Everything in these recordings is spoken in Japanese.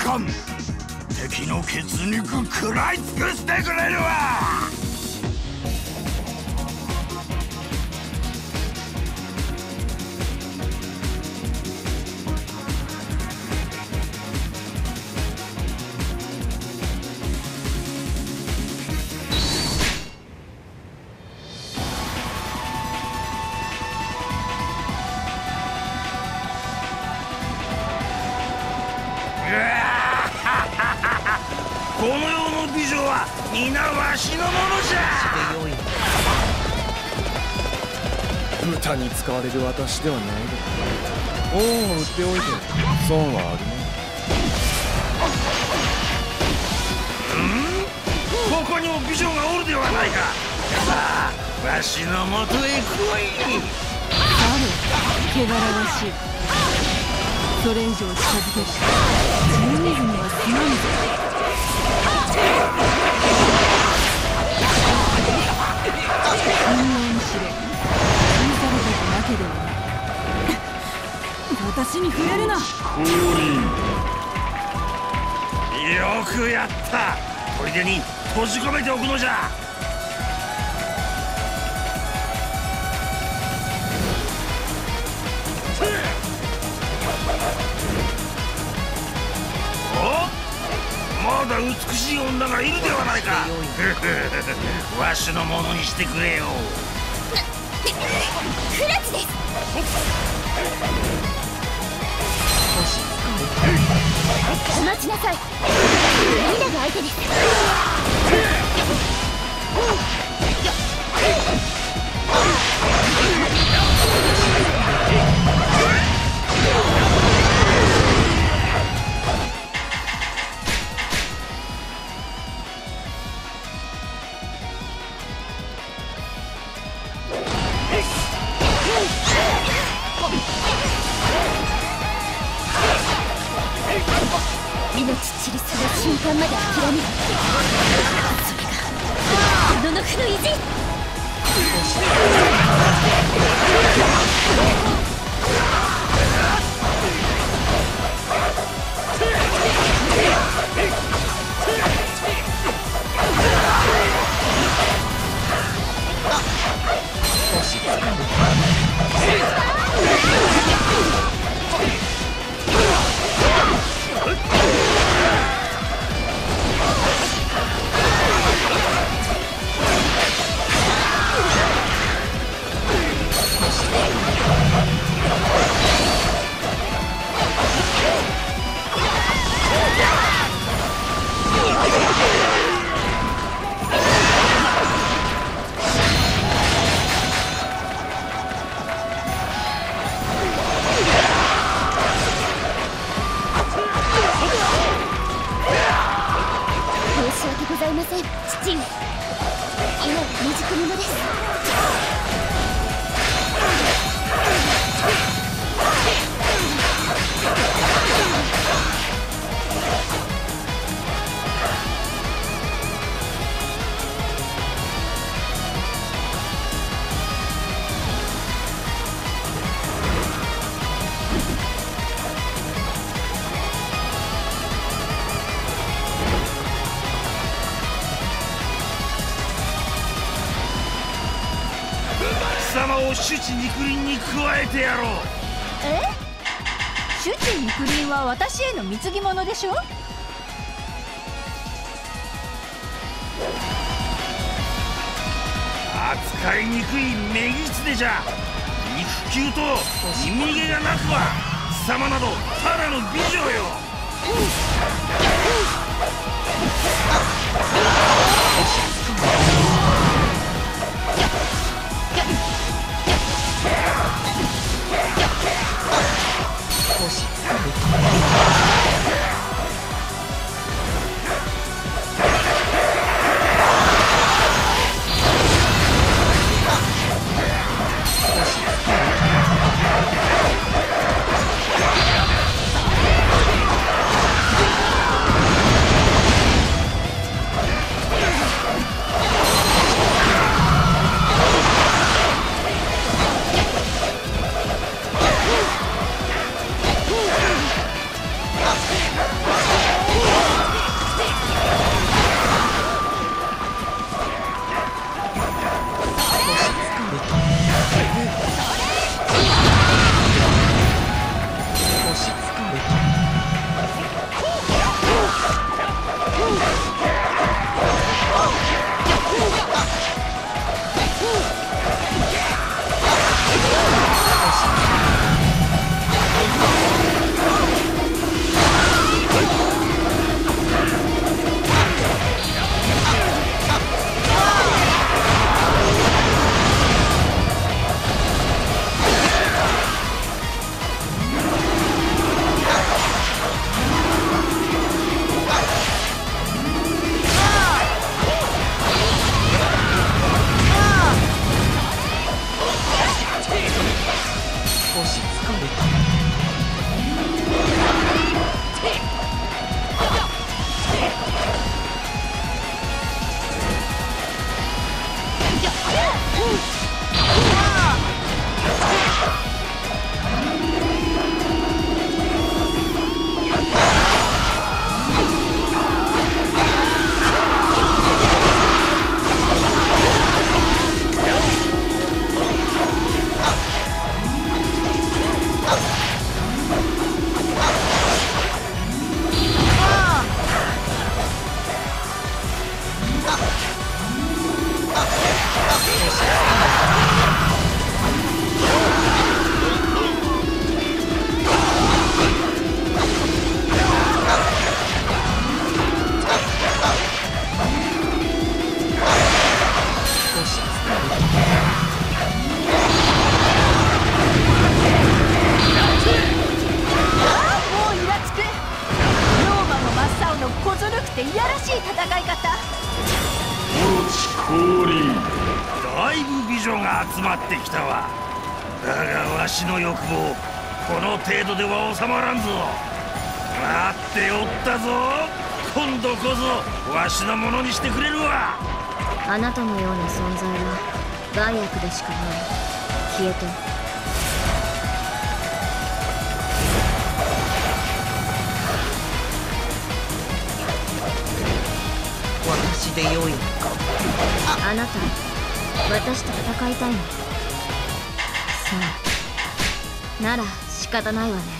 間敵の血肉食らい尽くしてくれるわ。使われる私ではないで恩を売っておいて損はあるここにも美女がおるではないか。さあわしのもとへ来い。ある。汚らわしいそれ以上近づける。12時にはすまんぞ人間に知れけではない。私に触れるな。よくやった。砦に閉じ込めておくのじゃ。まだ美しい女がいるではないか。わしのものにしてくれよ。クラチですお待ちなさいみんなが相手です。てやろう。え？主治肉林は私への貢ぎ物でしょ？扱いにくい女狐じゃ。肉球と耳毛がなくは貴様などただの美女よ「し消えた。私でよいのか。あ。あなた私と戦いたいの。さあなら仕方ないわね。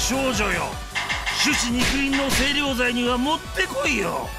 少女よ。種子肉林の清涼剤にはもってこいよ。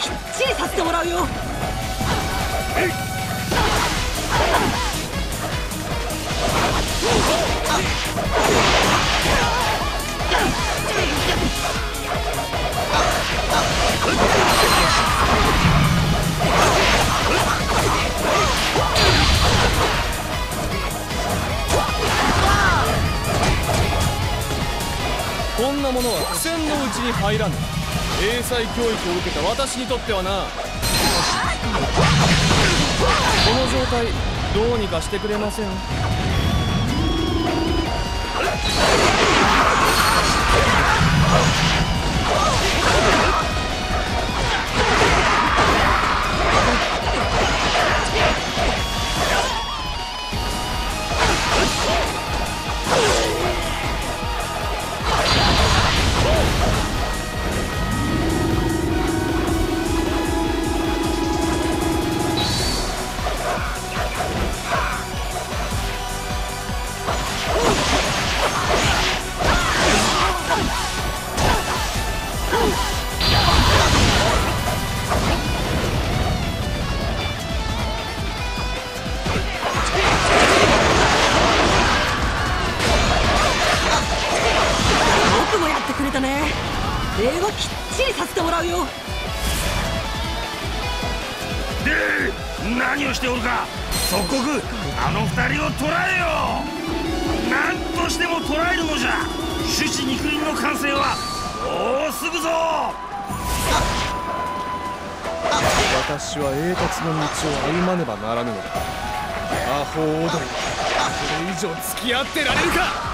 きっちりさせてもらうよ。こんなものは苦戦のうちに入らぬ英才教育を受けた私にとってはな。この状態どうにかしてくれません。てもらうよ。で何をしておるか。即刻あの二人を捕らえよ。何としても捕らえるのじゃ。種子肉林の完成はもうすぐぞ。私は栄達の道を歩まねばならぬのだ。アホ踊りこれ以上付き合ってられるか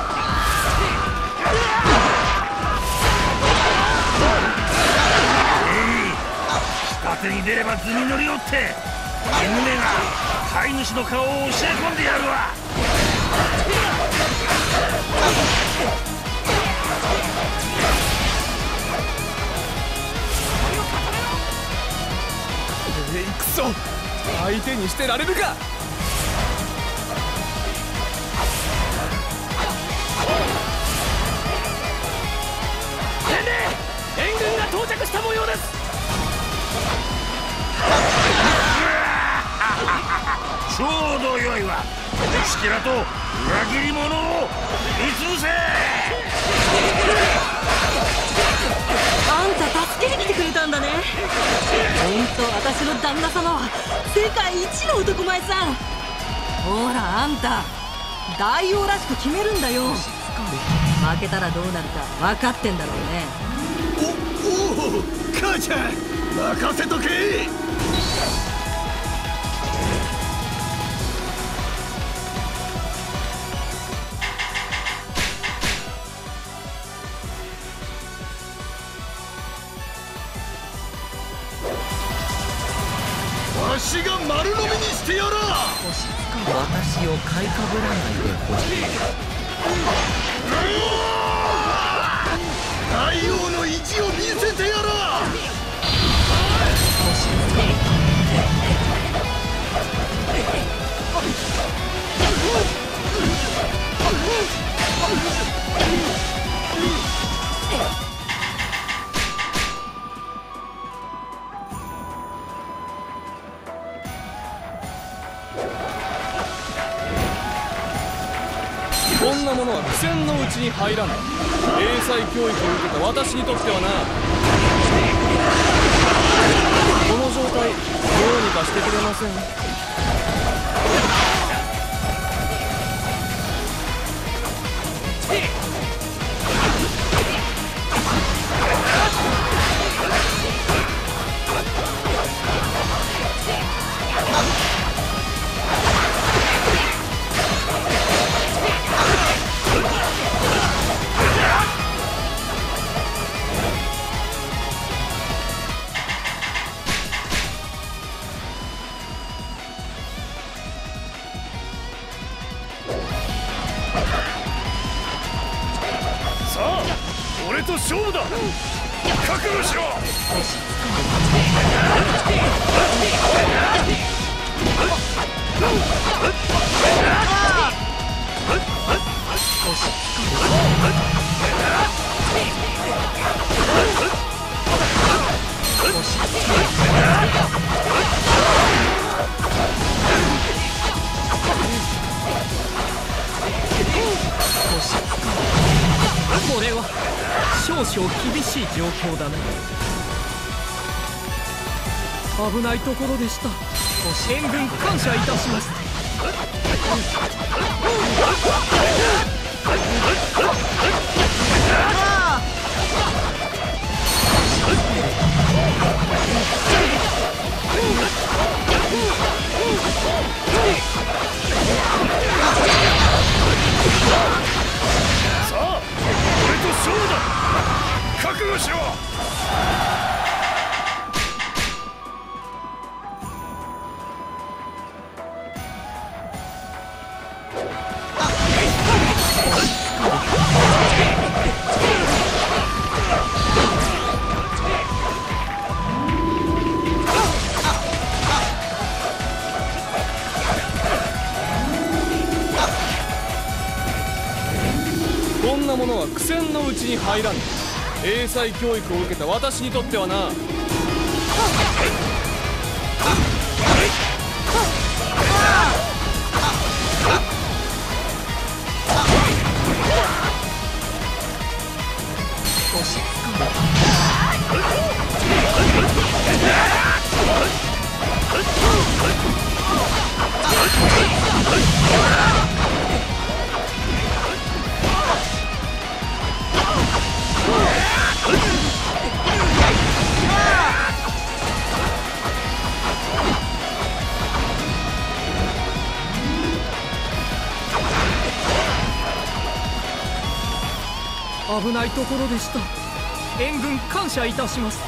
縦に出れば図に乗り寄って犬めが飼い主の顔を教え込んでやるわ。えいくそ相手にしてられるか。援軍が到着した模様ですちょうどよいわ。シキラと裏切り者を見つぶせ。あんた助けに来てくれたんだね。本当私の旦那様は世界一の男前さん。ほらあんた。大王らしく決めるんだよ。負けたらどうなるか分かってんだろうね。おお母ちゃん。任せとけ危ないところでした。ご援軍感謝いたします。さあ俺と勝負だ。覚悟しろ。入らぬ英才教育を受けた私にとってはな。危ないところでした。援軍感謝いたします。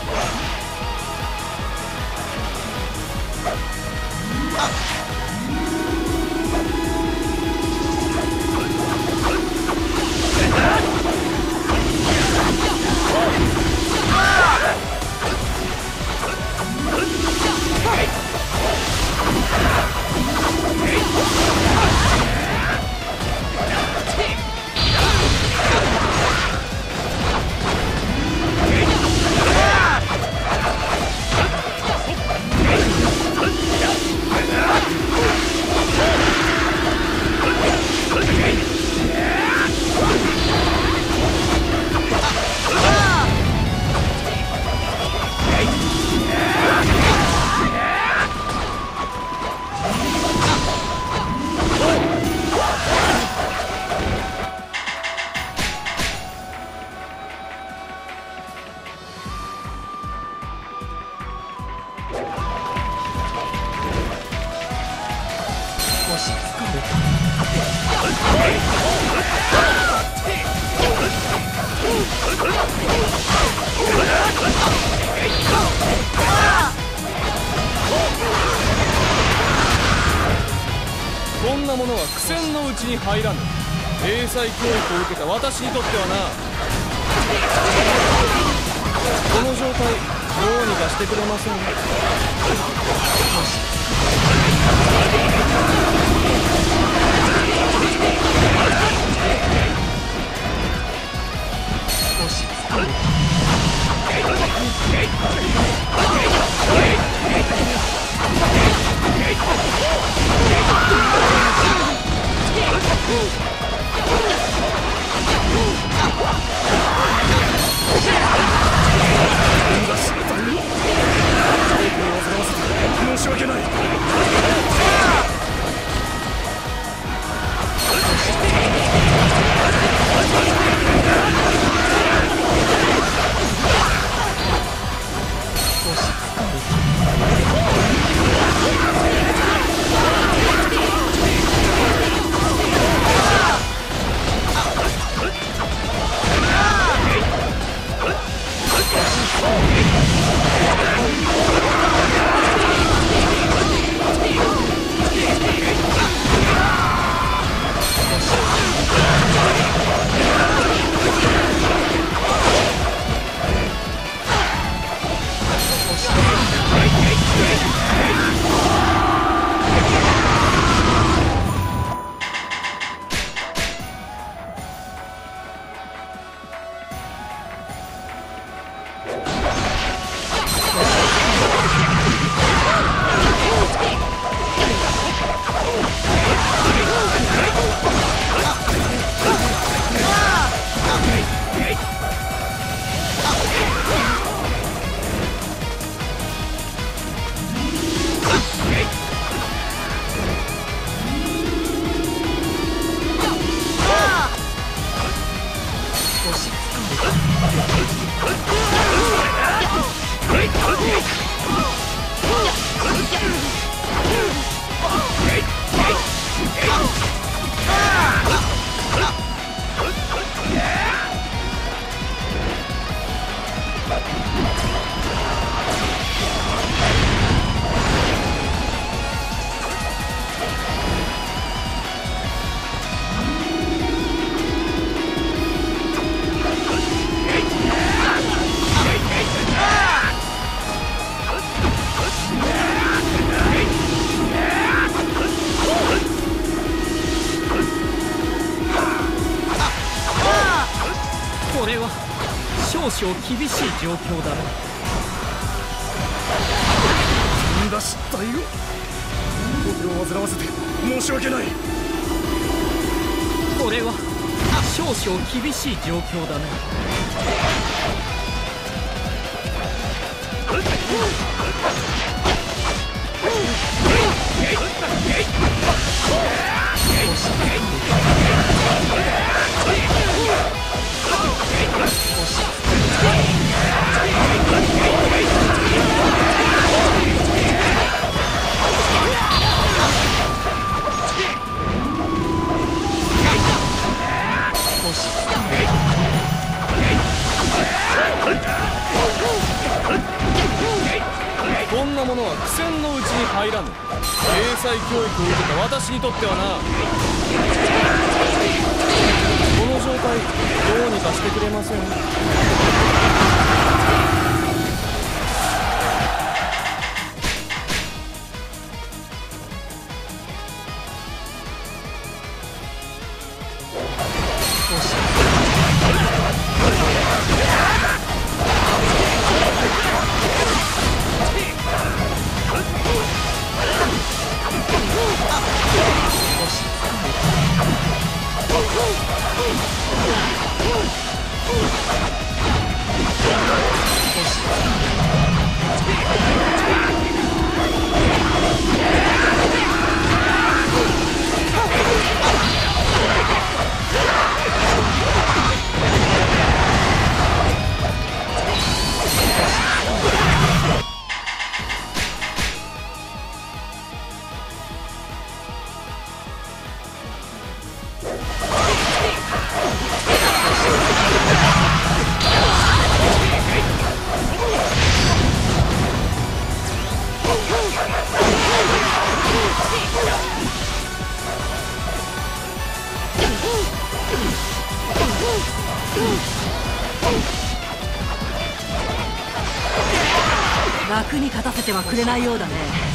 々厳しい状況だなんだ失態よ。ごを煩わせて申し訳ない。これは少々厳しい状況だなこんなものは苦戦のうちに入らぬ。英才教育を受けた私にとってはな。この状態どうにかしてくれません？れないようだね。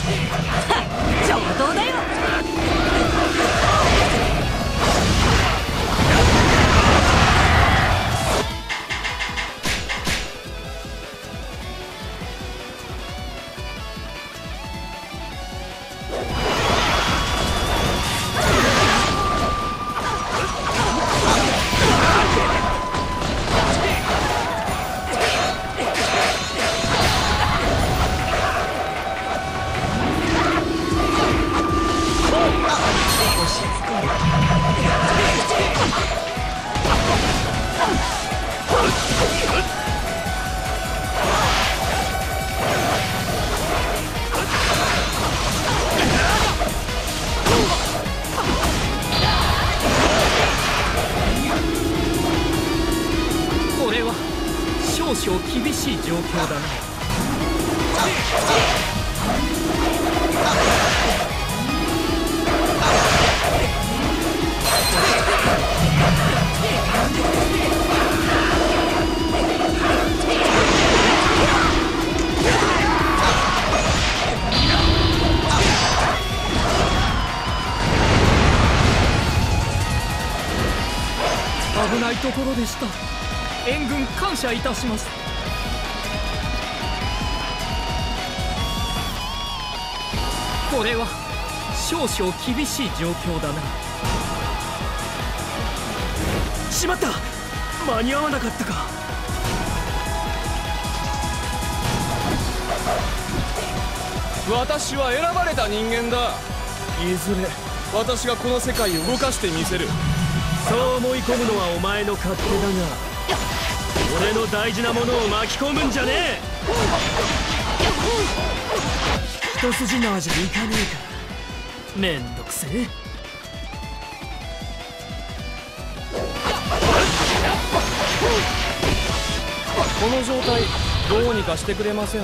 感謝いたします。これは少々厳しい状況だな。しまった。間に合わなかったか。私は選ばれた人間だ。いずれ。私がこの世界を動かしてみせる。そう思い込むのはお前の勝手だが俺の大事なものを巻き込むんじゃねえ。一筋縄じゃいかねえかめんどくせえ。この状態どうにかしてくれません？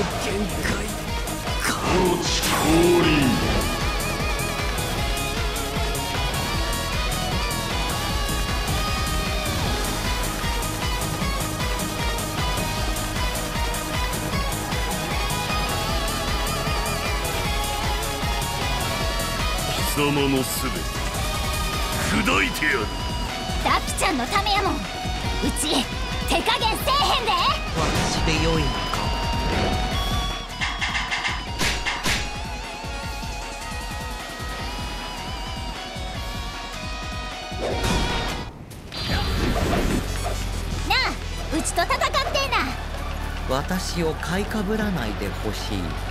限界降臨貴様のすべて砕いてやる。ダピちゃんのためやもん。うち手加減せえへんで。私で良いを買いかぶらないでほしい。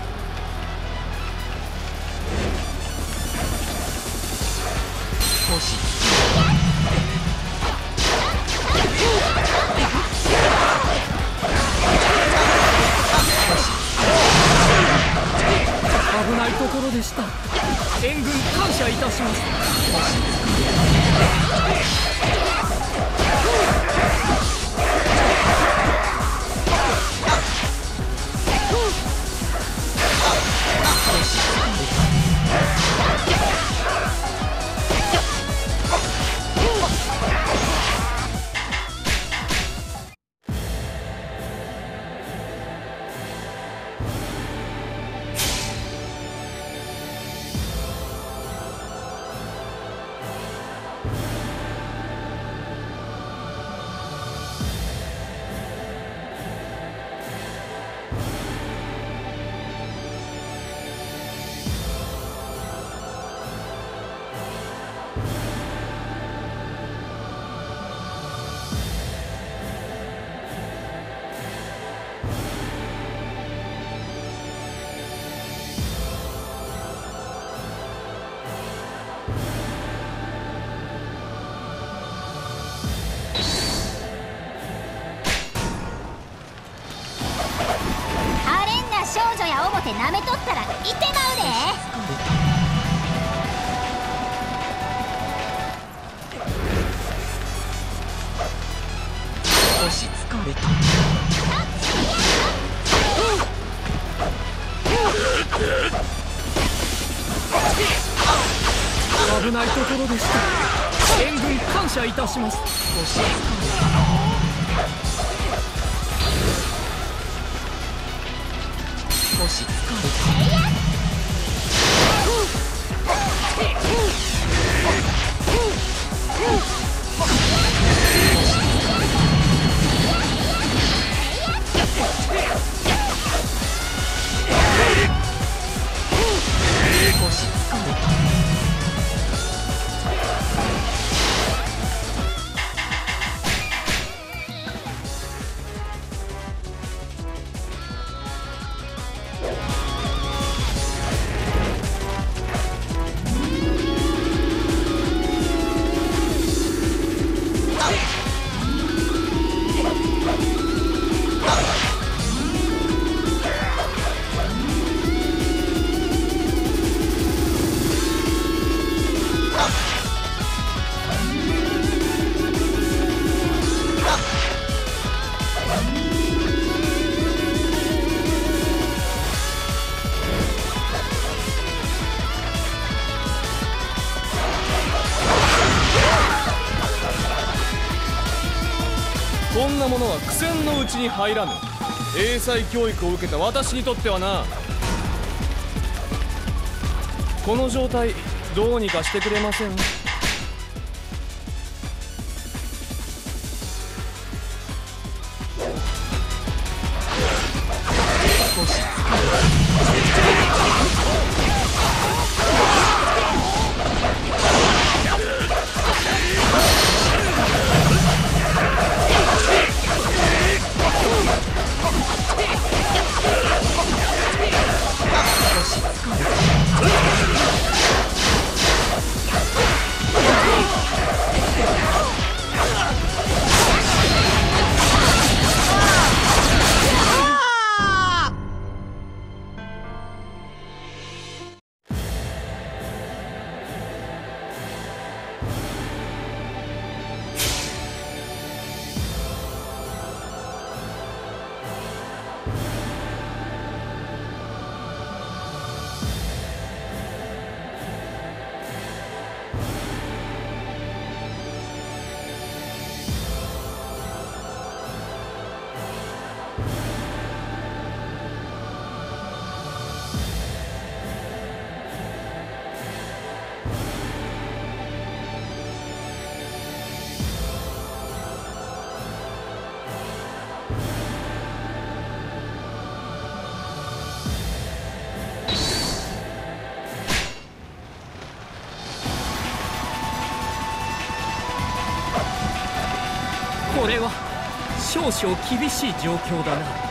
します才教育を受けた私にとってはなこの状態どうにかしてくれません？これは少々厳しい状況だな。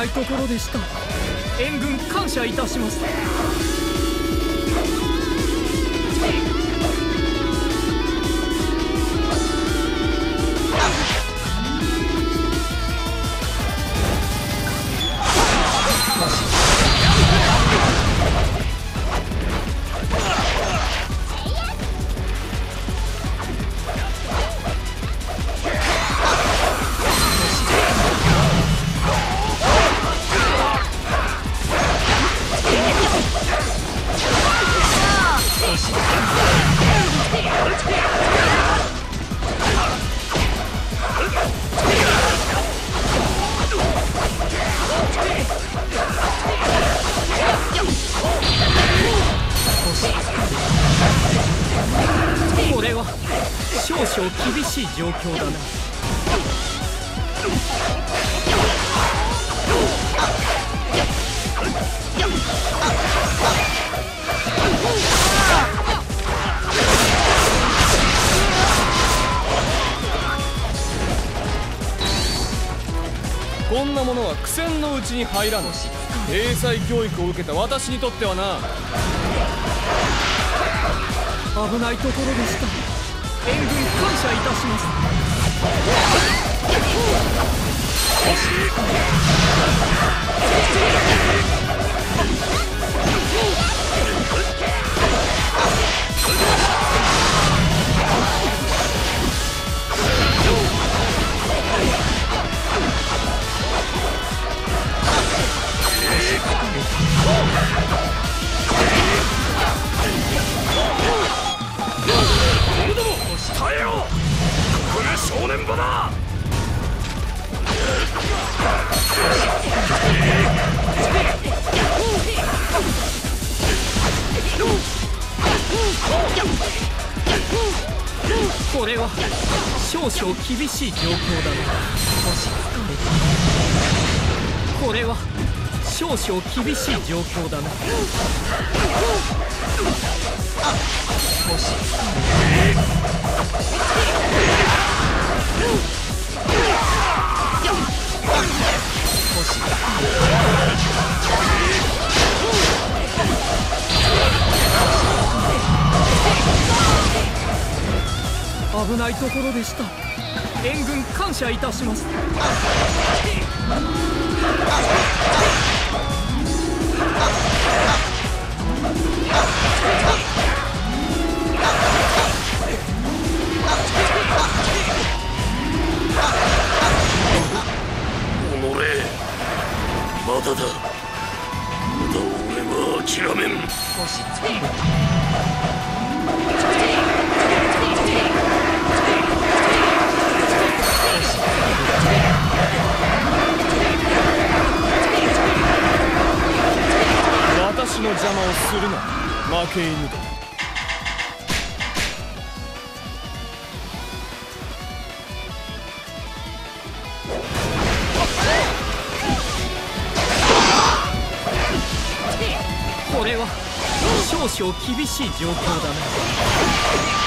ないところでした。少厳しい状況だな。こんなものは苦戦のうちに入らぬし英才教育を受けた私にとってはな。危ないところでした。援軍感謝いたします。耐えろここが正念場だ。これは少々厳しい状況だな。これは少々厳しい状況だな危ないところでした。援軍感謝いたします。まだだ。まだ俺は諦めん。私の邪魔をするな。負け犬ど少々厳しい状況だな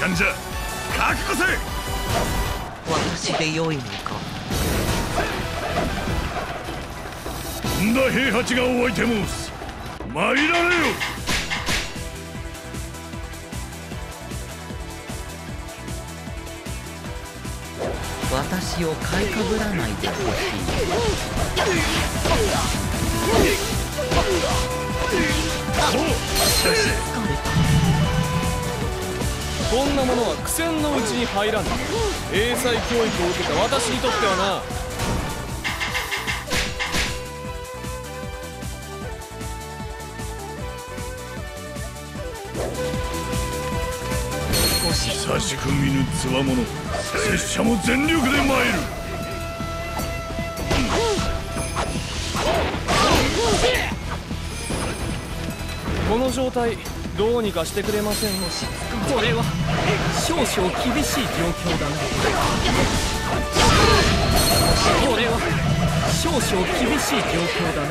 間じゃ覚悟せ私で良いのか八がお相手申す。参られよ！私を買いかぶらないでほしいこんなものは苦戦のうちに入らぬ英才教育を受けた私にとってはな。久しく見ぬつわもの拙者も全力で参る。この状態どうにかしてくれませんこれは少々厳しい状況だな。これは少々厳しい状況だな。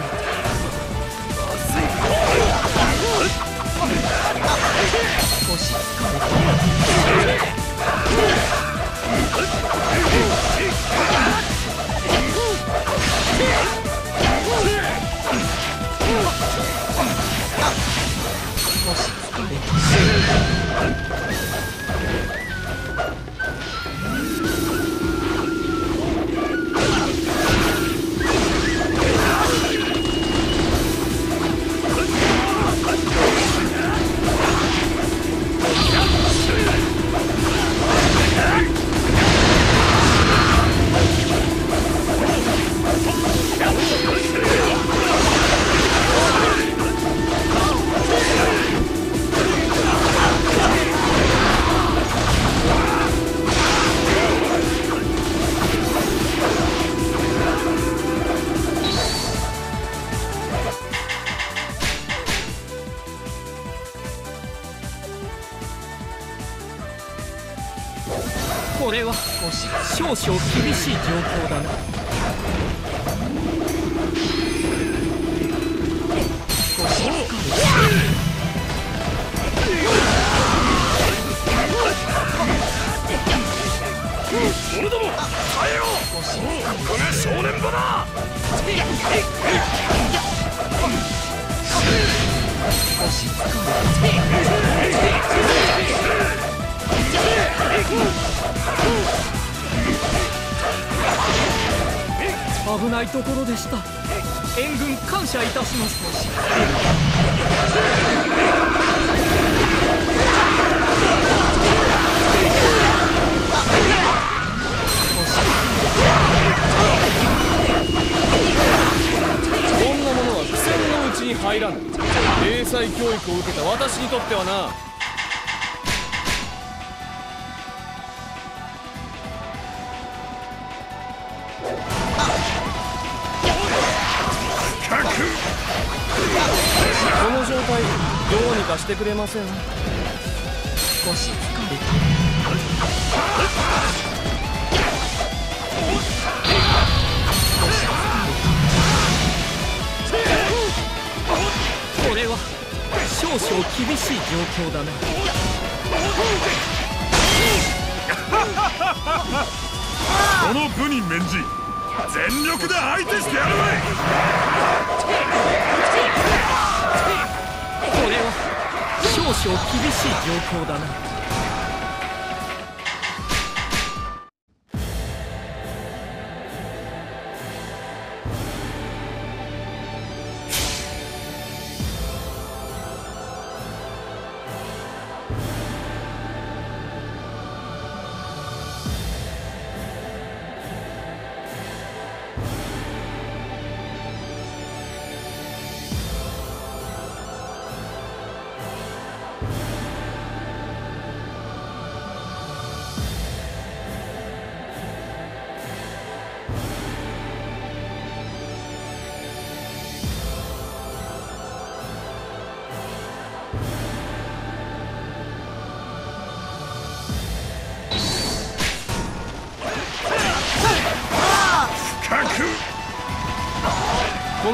少し疲れたこれは少々厳しい状況だな。者ども耐えよここが正念場だ危ないところでした。援軍感謝いたします。こんなものは苦戦のうちに入らぬ英才教育を受けた私にとってはな。どうにかしてくれません。少し疲れこれは少々厳しい状況だな。この部に免じ全力で相手してやるわい。これは少々厳しい状況だな。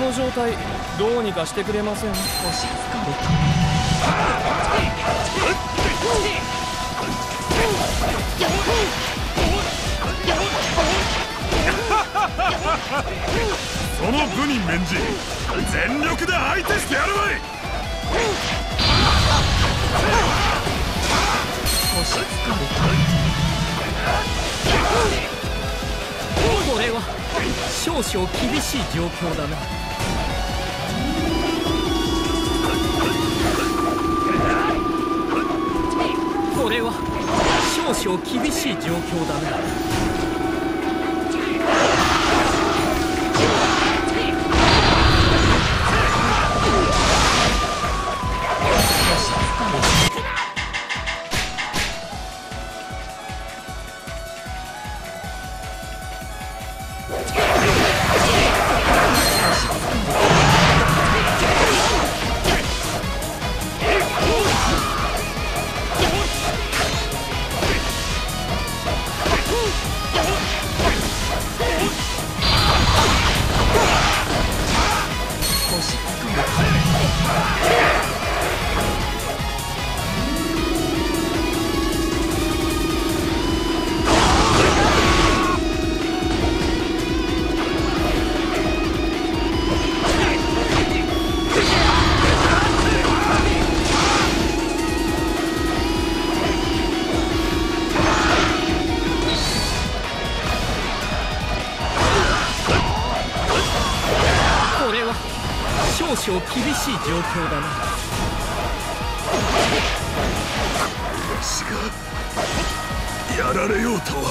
の状態どうにかしてくれません？少しその部に免じ全力で相手してやるわい！少し疲れこれは少々厳しい状況だなこれは少々厳しい状況だな。少々厳しい状況だな。私がやられようとは。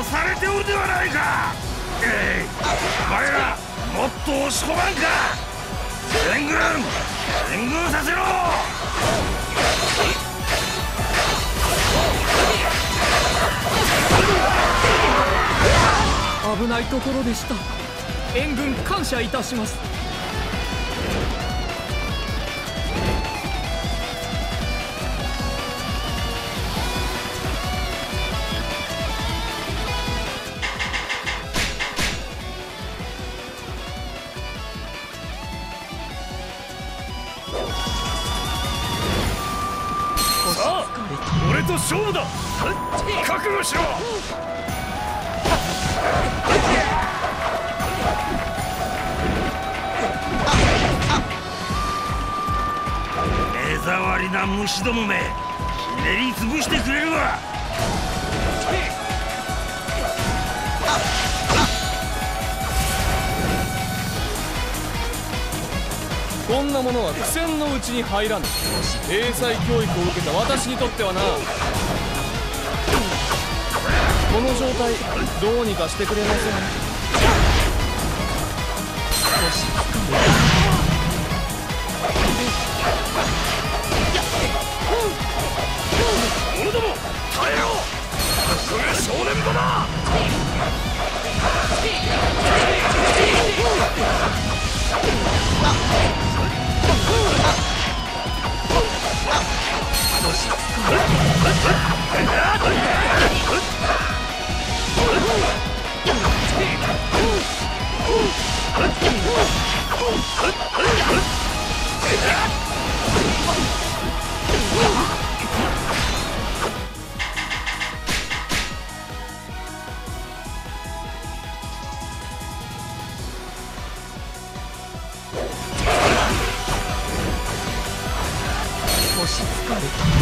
押されておるではないか。えい。お前らもっと押し込まんか。援軍援軍させろ。危ないところでした。援軍感謝いたします覚悟しろ。目障りな虫どもめひねり潰してくれるわ。こんなものは苦戦のうちに入らぬ。英才教育を受けた私にとってはな。この状態どうにかしてくれません？少し。ども耐えろ場だ。し疲れた。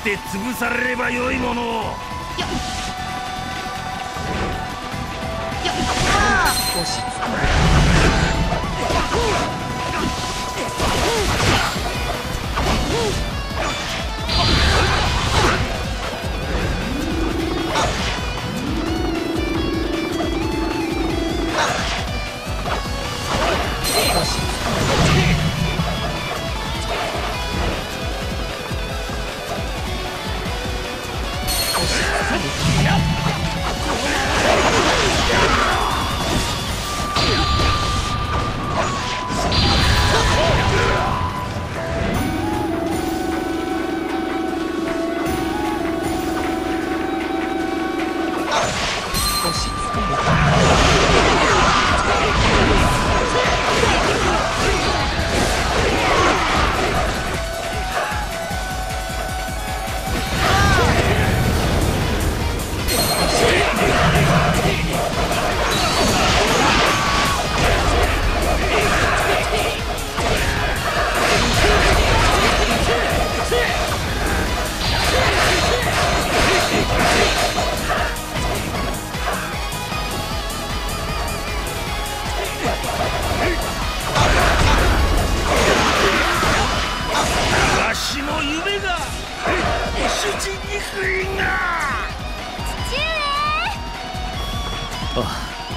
って潰されればよいものを。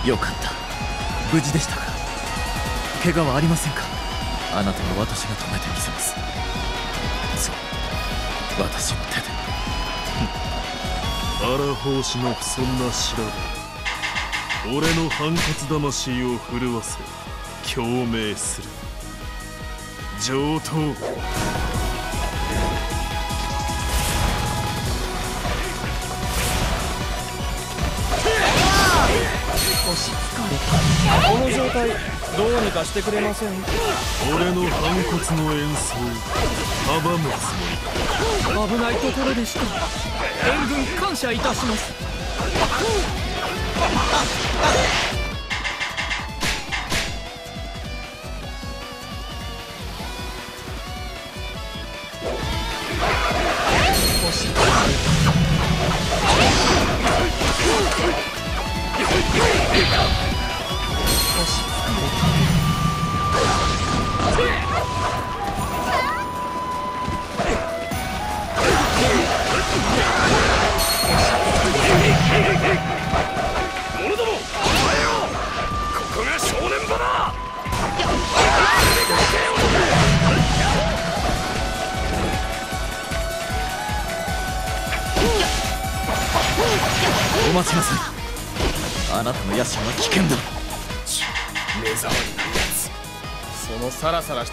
よかった。無事でしたか。怪我はありませんか。あなたは私が止めてみせます。そう。私の手で。荒法師の不んな調べ俺の反骨魂を震わせ共鳴する。上等。この状態どうにかしてくれません？俺の反骨の演奏阻むつもり危ないところでした。援軍感謝いたします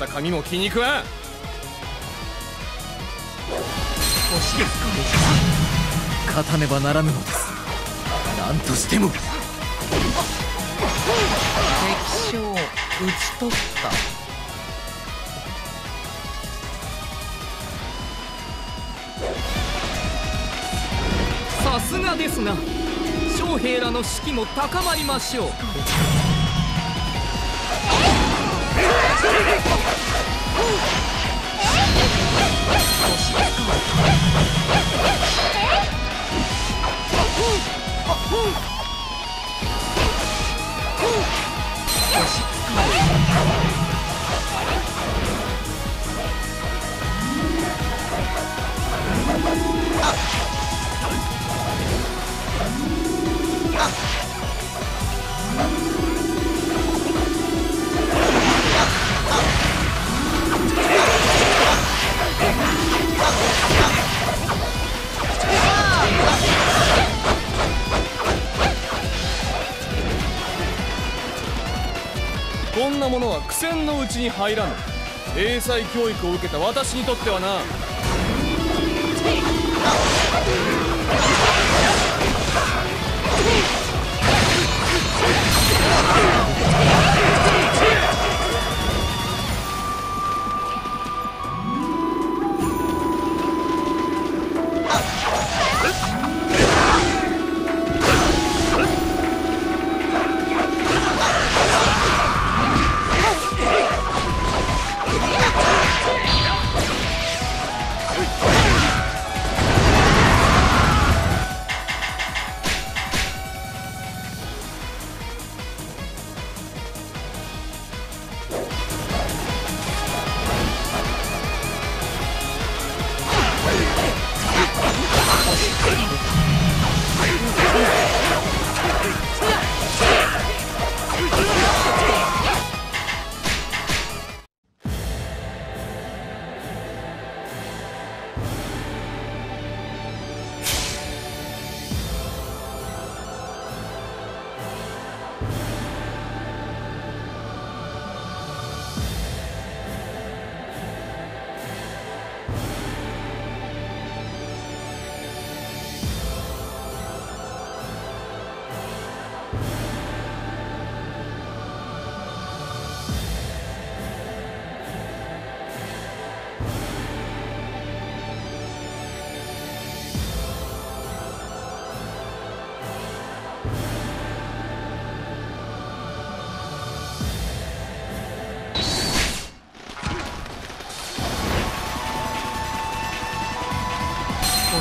した髪も気に食わん。勝たねばならぬのです。何としても。敵将討ち取った。さすがですな。将兵らの士気も高まりましょうに入らぬ。英才教育を受けた私にとってはな。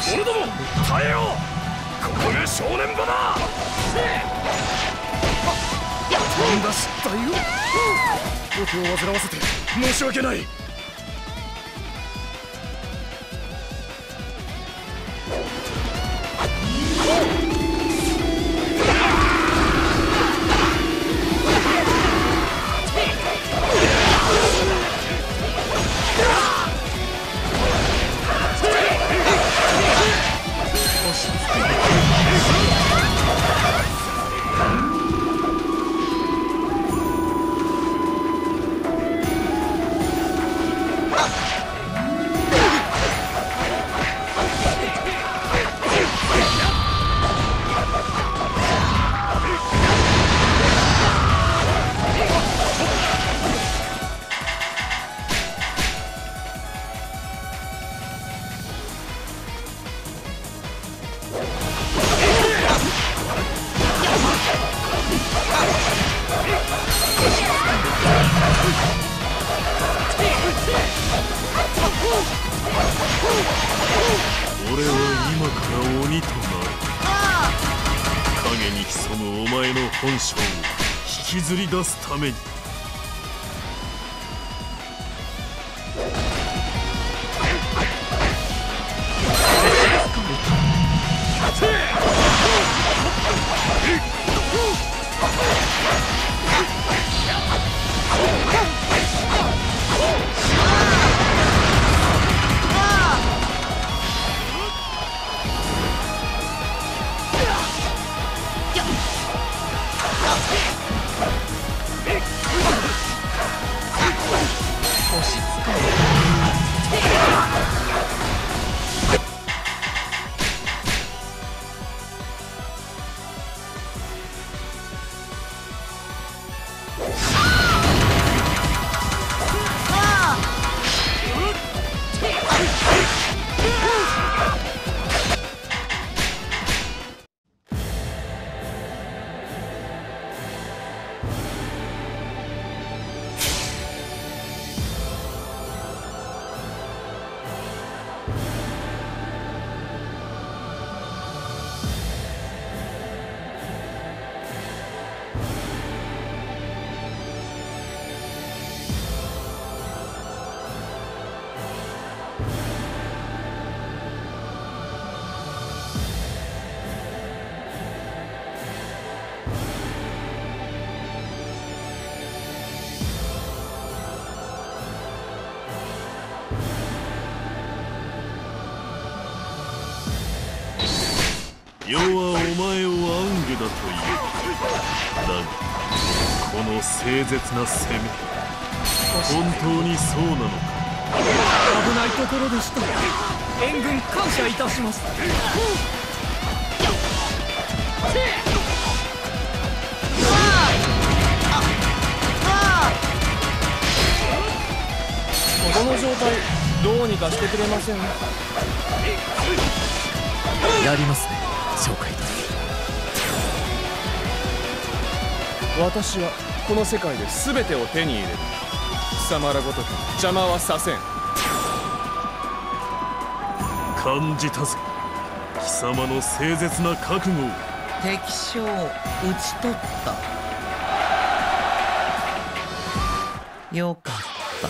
者ども耐えよう。ここが正念場だ。飛んだ失態を。僕を煩わせて申し訳ない。誠実な攻め。本当にそうなのか。危ないところでした。援軍感謝いたします。この状態どうにかしてくれません？やりますね紹介と。私はこの世界で全てを手に入れる。貴様らごとき邪魔はさせん。感じたぜ。貴様の誠実な覚悟を。敵将討ち取った。よかった。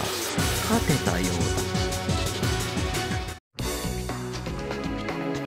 勝てたようだ